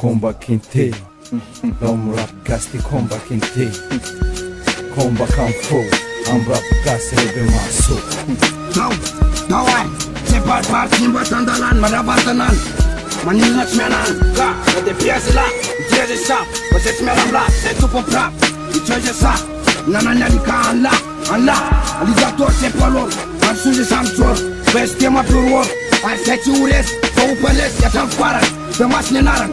Komba Kinte De rapkas till Komba Kinte Komba kan få Han rapkas över massor Now, now I Separ partin batandalan marabatanan Manilna smänan Ka, när det pjäser la I tredje sapp, vad sätts mellan blad Sätt upp na prapp, i tredje sapp nananyalika anla anla alizator sepalor arsuzi samsor bestema purwor arsechi ures foupeles ni naran.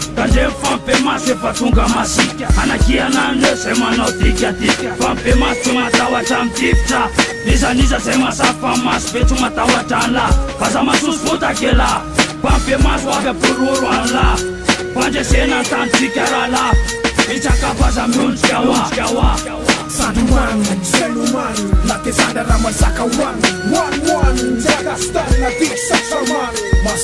kanjey fampemasy efatonga masik anakiana ane zay manaotiky ati fampemasy tsy mataoatramtivtra izaniza zay masayfa masy be tsy mataatra nlay faza masosotakela fampemasy aby ampoloro anlay fanresena any tantikarahala itsakapaza miojikkasanymany seomany na tesandarahamazakaany anany mjakastanatiksaamamas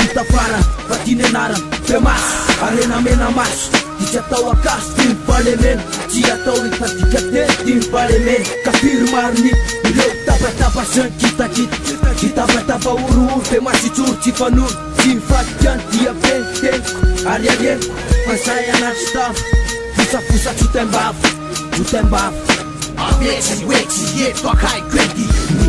tafaran fa tiany anarana te maso arenamena maso di ky tao akaso dia my valemena tsy atao hitadikate dia my valemena kafirymarini ireo itapatapa sanykitakita y tapatapaorooro dia masotsory tsy fanora sy nifadika ny diabe teko ary are fa say anatsy tava vosaposa tsotembav otembav amesy oetsyhetk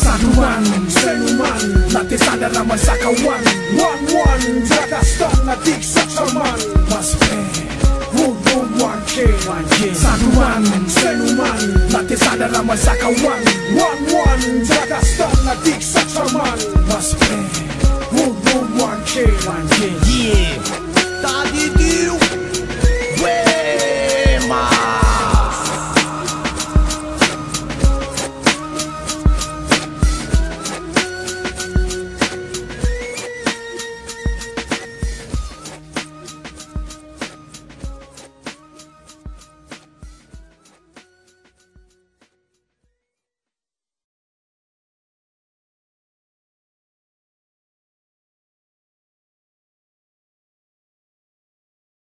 Saruman, Senuman, na tesada naman sa kawan One-one, dragastan na di sa charman Mas pe, hudong wanke Saruman, Senuman, na tesada naman sa kawan One-one, dragastan na di sa charman